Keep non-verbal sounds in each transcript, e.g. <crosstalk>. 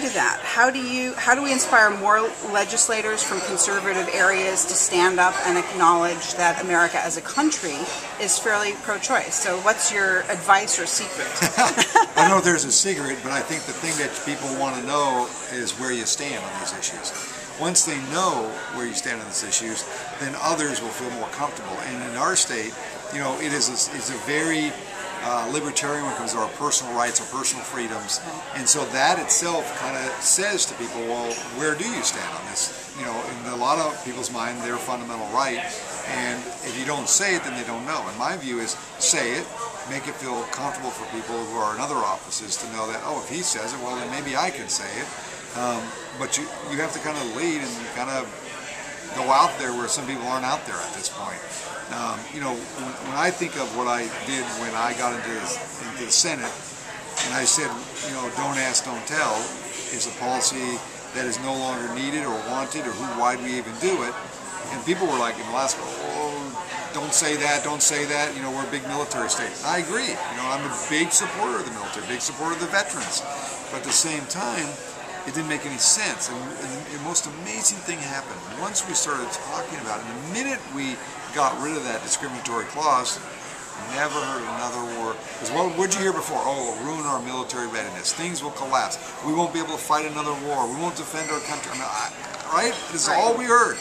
to that? How do you how do we inspire more legislators from conservative areas to stand up and acknowledge that America as a country is fairly pro-choice? So what's your advice or secret? <laughs> I know there's a secret, but I think the thing that people want to know is where you stand on these issues. Once they know where you stand on these issues, then others will feel more comfortable. And in our state, you know, it is a, it's a very uh, libertarian when it comes to our personal rights, our personal freedoms. And so that itself kind of says to people, well, where do you stand on this? You know, in a lot of people's mind, their fundamental right. And if you don't say it, then they don't know. And my view is say it, make it feel comfortable for people who are in other offices to know that, oh, if he says it, well, then maybe I can say it. Um, but you, you have to kind of lead and kind of go out there where some people aren't out there at this point. Um, you know, when, when, I think of what I did when I got into the, into the Senate, and I said, you know, don't ask, don't tell, is a policy that is no longer needed or wanted, or who, why do we even do it? And people were like in Alaska, oh, don't say that, don't say that, you know, we're a big military state. I agree, you know, I'm a big supporter of the military, big supporter of the veterans. But at the same time, it didn't make any sense. And, and, the most amazing thing happened. Once we started talking about it, and the minute we got rid of that discriminatory clause, never heard another word. Because what would you hear before? Oh, it'll ruin our military readiness. Things will collapse. We won't be able to fight another war. We won't defend our country. I mean, I, right? This is right. all we heard.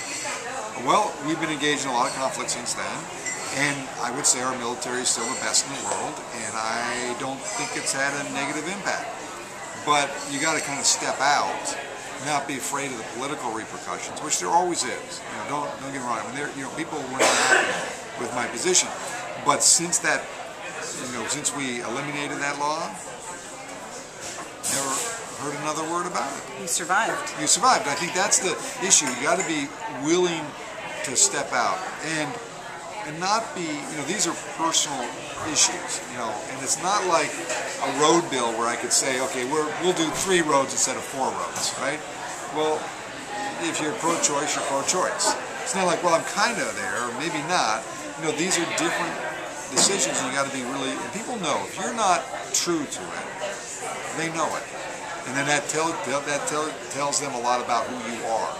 Well, we've been engaged in a lot of conflict since then. And I would say our military is still the best in the world, and I don't think it's had a negative impact. But you got to kind of step out, not be afraid of the political repercussions, which there always is. You know, don't don't get me wrong. I mean, there, you know, people were not happy with my position, but since that, you know, since we eliminated that law, never heard another word about it. You survived. You survived. I think that's the issue. You got to be willing to step out and and not be, you know, these are personal issues, you know, and it's not like a road bill where I could say, okay, we're, we'll do three roads instead of four roads, right? Well, if you're pro-choice, you're pro-choice. It's not like, well, I'm kind of there, or maybe not. You know, these are different decisions, and you got to be really. And people know if you're not true to it, they know it, and then that tell that tell, tells them a lot about who you are.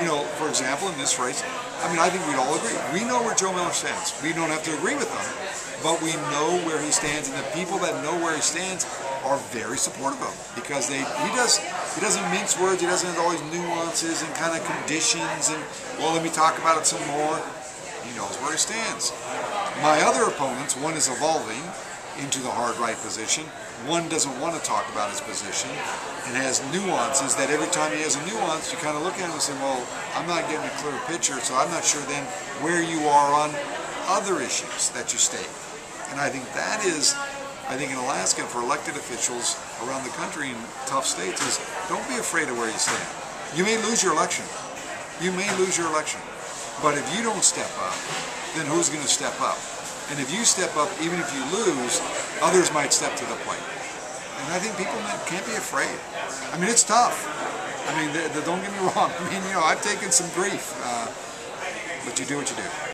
You know, for example, in this race, I mean, I think we'd all agree. We know where Joe Miller stands. We don't have to agree with him, but we know where he stands, and the people that know where he stands are very supportive of him because they he does he doesn't mince words. He doesn't have all these nuances and kind of conditions and well, let me talk about it some more. He knows where he stands. My other opponents, one is evolving into the hard right position. One doesn't want to talk about his position and has nuances that every time he has a nuance, you kind of look at him and say, well, I'm not getting a clear picture, so I'm not sure then where you are on other issues that you state. And I think that is, I think in Alaska, for elected officials around the country in tough states, is don't be afraid of where you stand. You may lose your election. You may lose your election. But if you don't step up, then who's going to step up? And if you step up, even if you lose, others might step to the plate. And I think people can't be afraid. I mean, it's tough. I mean, don't get me <laughs> wrong. I mean, you know, I've taken some grief, uh, but you do what you do.